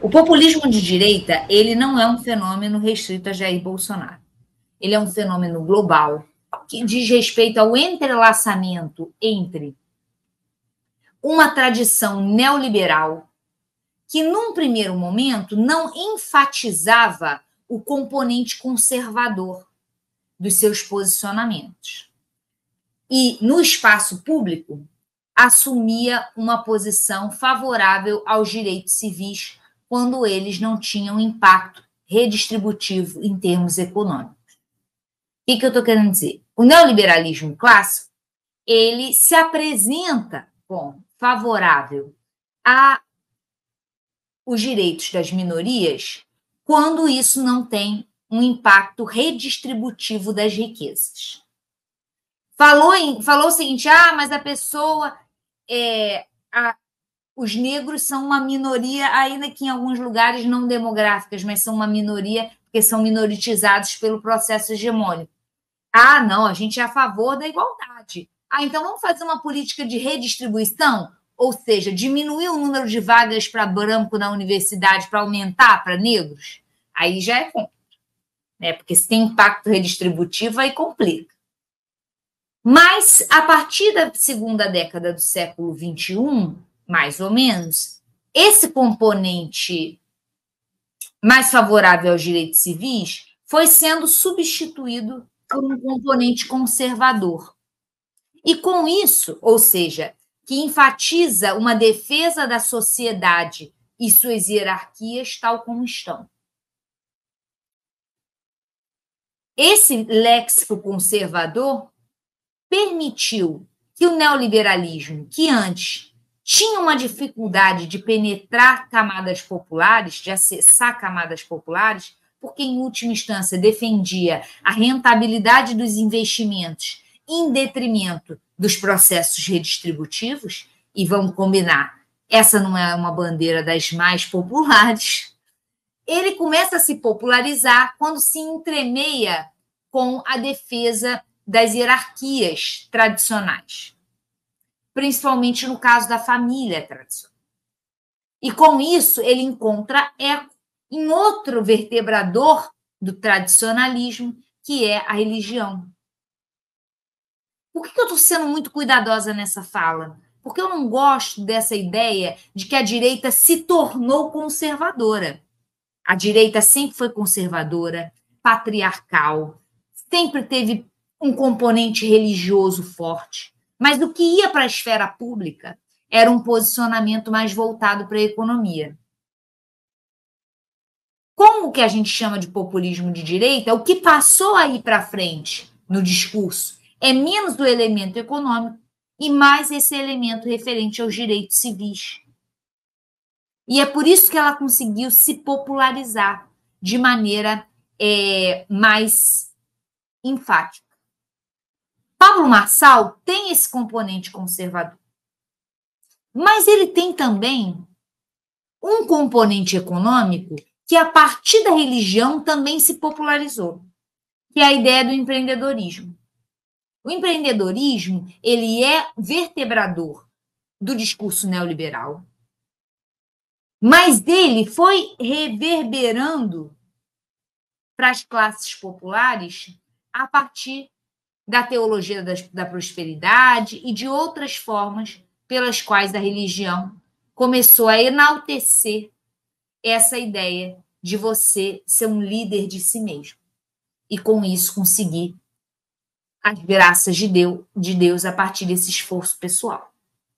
O populismo de direita, ele não é um fenômeno restrito a Jair Bolsonaro. Ele é um fenômeno global que diz respeito ao entrelaçamento entre uma tradição neoliberal que, num primeiro momento, não enfatizava o componente conservador dos seus posicionamentos. E, no espaço público, assumia uma posição favorável aos direitos civis quando eles não tinham impacto redistributivo em termos econômicos. O que, que eu estou querendo dizer? O neoliberalismo clássico ele se apresenta como favorável a os direitos das minorias quando isso não tem um impacto redistributivo das riquezas. Falou, em, falou o seguinte: ah, mas a pessoa é, a, os negros são uma minoria, ainda que em alguns lugares não demográficas, mas são uma minoria porque são minoritizados pelo processo hegemônico. Ah, não, a gente é a favor da igualdade. Ah, então vamos fazer uma política de redistribuição, ou seja, diminuir o número de vagas para branco na universidade para aumentar para negros. Aí já é contra, né? Porque se tem impacto redistributivo, aí complica. Mas a partir da segunda década do século XXI, mais ou menos, esse componente mais favorável aos direitos civis foi sendo substituído por um componente conservador. E com isso, ou seja, que enfatiza uma defesa da sociedade e suas hierarquias tal como estão. Esse léxico conservador permitiu que o neoliberalismo, que antes tinha uma dificuldade de penetrar camadas populares, de acessar camadas populares, porque, em última instância, defendia a rentabilidade dos investimentos em detrimento dos processos redistributivos, e vamos combinar, essa não é uma bandeira das mais populares, ele começa a se popularizar quando se entremeia com a defesa das hierarquias tradicionais principalmente no caso da família tradicional. E com isso, ele encontra eco em outro vertebrador do tradicionalismo, que é a religião. Por que eu estou sendo muito cuidadosa nessa fala? Porque eu não gosto dessa ideia de que a direita se tornou conservadora. A direita sempre foi conservadora, patriarcal, sempre teve um componente religioso forte. Mas o que ia para a esfera pública era um posicionamento mais voltado para a economia. Como o que a gente chama de populismo de direita, o que passou aí para frente no discurso é menos do elemento econômico e mais esse elemento referente aos direitos civis. E é por isso que ela conseguiu se popularizar de maneira é, mais enfática. Pablo Marçal tem esse componente conservador. Mas ele tem também um componente econômico que, a partir da religião, também se popularizou, que é a ideia do empreendedorismo. O empreendedorismo ele é vertebrador do discurso neoliberal, mas ele foi reverberando para as classes populares a partir da teologia da, da prosperidade e de outras formas pelas quais a religião começou a enaltecer essa ideia de você ser um líder de si mesmo e com isso conseguir as graças de Deus, de Deus a partir desse esforço pessoal.